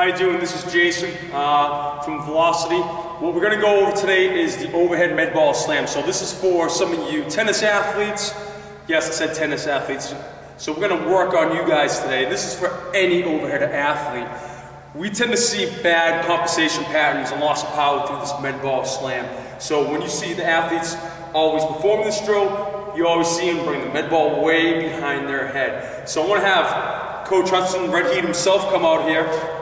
How you doing? This is Jason uh, from Velocity. What we're going to go over today is the overhead med ball slam. So this is for some of you tennis athletes. Yes, I said tennis athletes. So we're going to work on you guys today. This is for any overhead athlete. We tend to see bad compensation patterns and loss of power through this med ball slam. So when you see the athletes always perform this drill, you always see them bring the med ball way behind their head. So I want to have Coach Hudson, Red Heat himself, come out here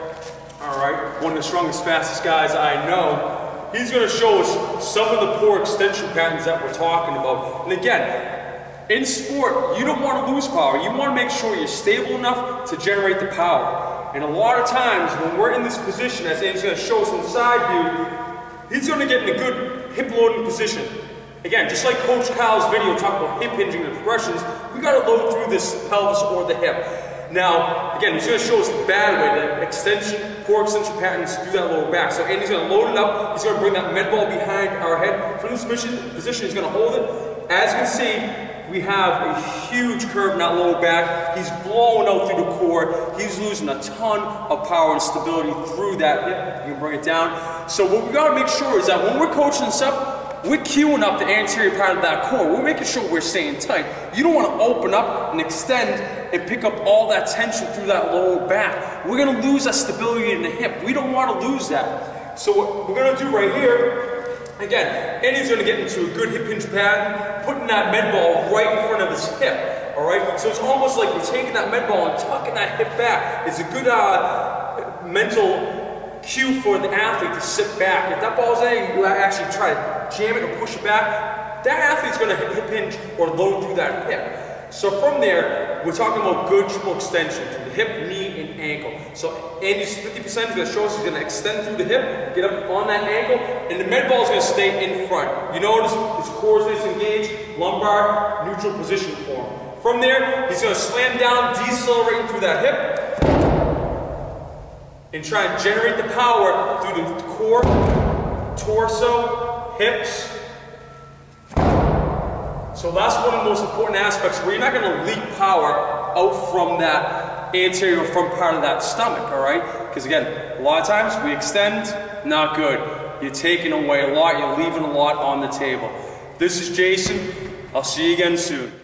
all right, one of the strongest, fastest guys I know. He's going to show us some of the poor extension patterns that we're talking about. And again, in sport, you don't want to lose power. You want to make sure you're stable enough to generate the power. And a lot of times, when we're in this position, as going to show us inside view, he's going to get in a good hip loading position. Again, just like Coach Kyle's video talking about hip hinging and progressions, we got to load through this pelvis or the hip. Now, again, he's going to show us the bad way, the extension, poor extension patterns through that lower back. So Andy's going to load it up. He's going to bring that med ball behind our head. From this position, position he's going to hold it. As you can see, we have a huge curve in that lower back. He's blowing out through the core. He's losing a ton of power and stability through that. You can bring it down. So what we got to make sure is that when we're coaching this up, we're cueing up the anterior part of that core. We're making sure we're staying tight. You don't want to open up and extend and pick up all that tension through that lower back. We're going to lose that stability in the hip. We don't want to lose that. So what we're going to do right here, again, Andy's going to get into a good hip hinge pattern, putting that med ball right in front of his hip. All right, so it's almost like we're taking that med ball and tucking that hip back. It's a good uh, mental cue for the athlete to sit back. If that ball's in, you actually try to jam it or push it back, that athlete's going to hip hinge or load through that hip. So from there, we're talking about good triple extension to the hip, knee, and ankle. So Andy's 50% is going to show us he's going to extend through the hip, get up on that ankle, and the med ball is going to stay in front. You notice his core is engaged, lumbar, neutral position form. From there, he's going to slam down, decelerating through that hip, and try and generate the power through the core, torso, hips. So that's one of the most important aspects where you're not going to leak power out from that anterior front part of that stomach, all right? Because again, a lot of times we extend, not good. You're taking away a lot, you're leaving a lot on the table. This is Jason. I'll see you again soon.